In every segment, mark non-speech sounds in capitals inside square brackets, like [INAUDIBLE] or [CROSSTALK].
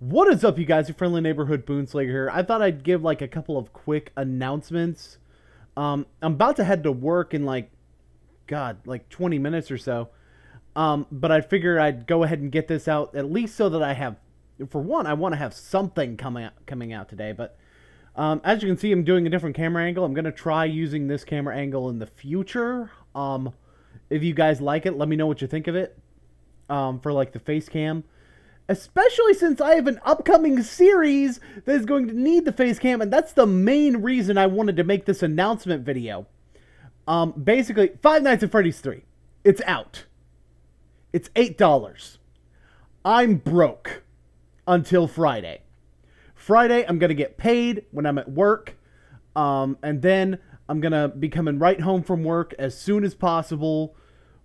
What is up, you guys? Your friendly neighborhood Boonslayer here. I thought I'd give like a couple of quick announcements. Um, I'm about to head to work in like, God, like 20 minutes or so. Um, but I figured I'd go ahead and get this out at least so that I have, for one, I want to have something coming out, coming out today. But um, as you can see, I'm doing a different camera angle. I'm gonna try using this camera angle in the future. Um, if you guys like it, let me know what you think of it. Um, for like the face cam especially since I have an upcoming series that is going to need the face cam, and that's the main reason I wanted to make this announcement video. Um, basically, Five Nights at Freddy's 3. It's out. It's $8. I'm broke until Friday. Friday, I'm going to get paid when I'm at work, um, and then I'm going to be coming right home from work as soon as possible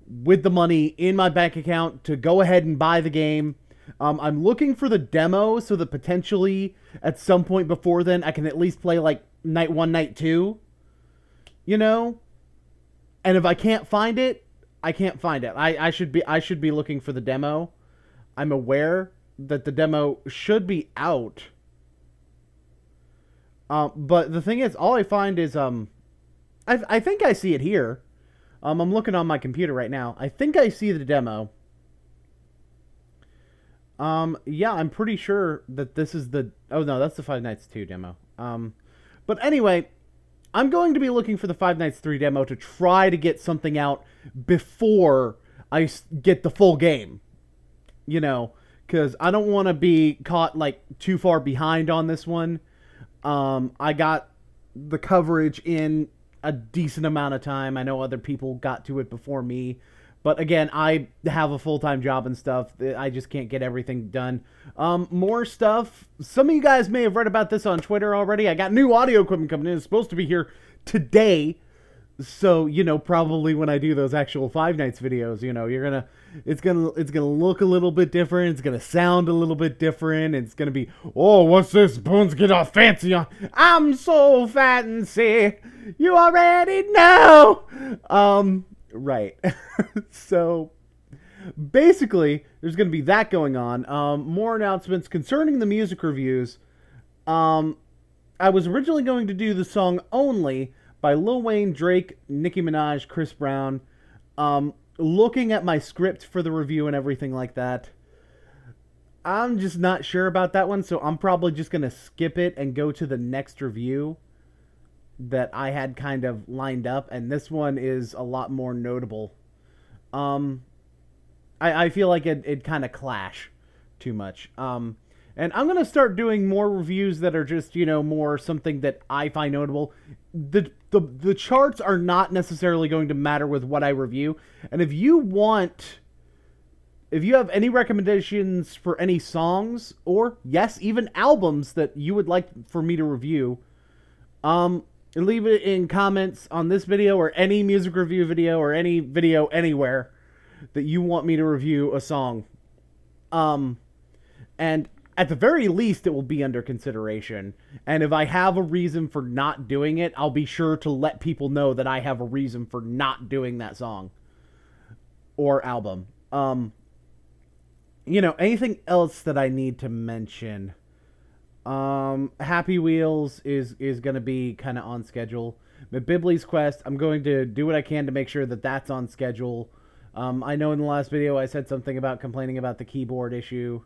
with the money in my bank account to go ahead and buy the game um, I'm looking for the demo so that potentially at some point before then I can at least play like night one, night two. You know? And if I can't find it, I can't find it. I, I should be I should be looking for the demo. I'm aware that the demo should be out. Um, but the thing is, all I find is um, I I think I see it here. Um, I'm looking on my computer right now. I think I see the demo. Um, yeah, I'm pretty sure that this is the. Oh no, that's the Five Nights Two demo. Um, but anyway, I'm going to be looking for the Five Nights Three demo to try to get something out before I get the full game. You know, because I don't want to be caught like too far behind on this one. Um, I got the coverage in a decent amount of time. I know other people got to it before me. But again, I have a full time job and stuff. I just can't get everything done. Um, more stuff. Some of you guys may have read about this on Twitter already. I got new audio equipment coming in. It's supposed to be here today. So, you know, probably when I do those actual Five Nights videos, you know, you're gonna it's gonna it's gonna look a little bit different, it's gonna sound a little bit different, it's gonna be, oh, what's this? Bones get all fancy on I'm so fancy. You already know. Um Right. [LAUGHS] so basically, there's going to be that going on. Um, more announcements concerning the music reviews. Um, I was originally going to do the song Only by Lil Wayne, Drake, Nicki Minaj, Chris Brown. Um, looking at my script for the review and everything like that, I'm just not sure about that one, so I'm probably just going to skip it and go to the next review that I had kind of lined up, and this one is a lot more notable. Um, I, I feel like it, it kind of clash too much. Um, and I'm gonna start doing more reviews that are just you know more something that I find notable. The the the charts are not necessarily going to matter with what I review, and if you want. If you have any recommendations for any songs or yes, even albums that you would like for me to review, um, leave it in comments on this video or any music review video or any video anywhere that you want me to review a song. Um, and at the very least, it will be under consideration. And if I have a reason for not doing it, I'll be sure to let people know that I have a reason for not doing that song or album. Um, you know, anything else that I need to mention? Um, Happy Wheels is is going to be kind of on schedule. Bibley's Quest, I'm going to do what I can to make sure that that's on schedule. Um, I know in the last video I said something about complaining about the keyboard issue.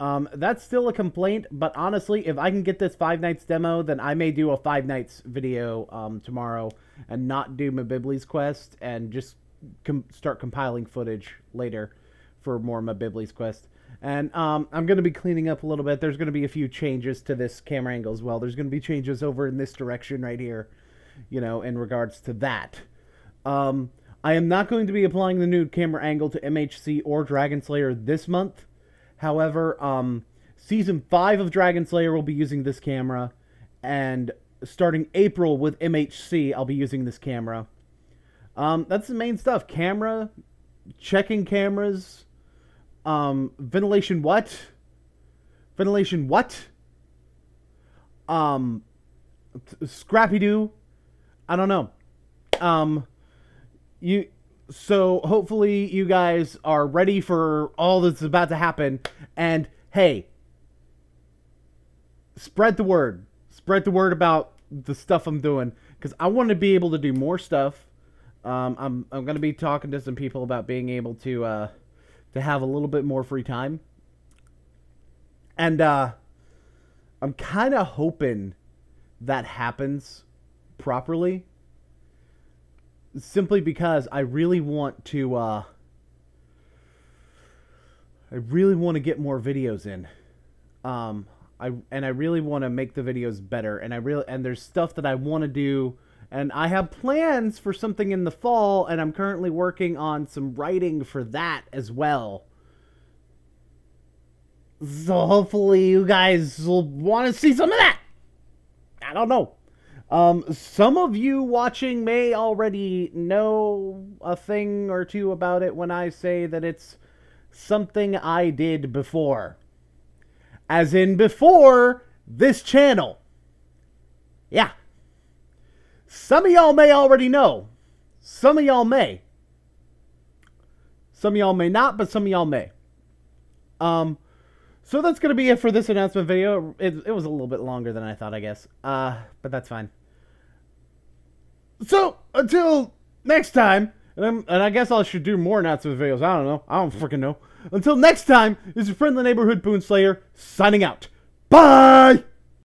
Um, that's still a complaint, but honestly, if I can get this Five Nights demo, then I may do a Five Nights video um, tomorrow and not do My Bibley's Quest and just com- start compiling footage later for more Bibley's Quest. And um, I'm going to be cleaning up a little bit. There's going to be a few changes to this camera angle as well. There's going to be changes over in this direction right here, you know, in regards to that. Um, I am not going to be applying the new camera angle to MHC or Dragon Slayer this month. However, um, season 5 of Dragon Slayer will be using this camera. And starting April with MHC, I'll be using this camera. Um, that's the main stuff. Camera, checking cameras, um, ventilation what? Ventilation what? Um, Scrappy Doo. I don't know. Um, you. So hopefully you guys are ready for all that's about to happen. And hey, spread the word. Spread the word about the stuff I'm doing because I want to be able to do more stuff. Um, I'm I'm gonna be talking to some people about being able to uh, to have a little bit more free time, and uh, I'm kind of hoping that happens properly. Simply because I really want to. Uh, I really want to get more videos in. Um, I and I really want to make the videos better. And I really and there's stuff that I want to do. And I have plans for something in the fall, and I'm currently working on some writing for that as well. So hopefully you guys will want to see some of that. I don't know. Um, some of you watching may already know a thing or two about it when I say that it's something I did before. As in before this channel. Yeah. Some of y'all may already know. Some of y'all may. Some of y'all may not, but some of y'all may. Um, so that's going to be it for this announcement video. It, it was a little bit longer than I thought, I guess. Uh, but that's fine. So, until next time, and, I'm, and I guess I should do more announcement videos. I don't know. I don't freaking know. Until next time, this is your friendly neighborhood Boon Slayer signing out. Bye!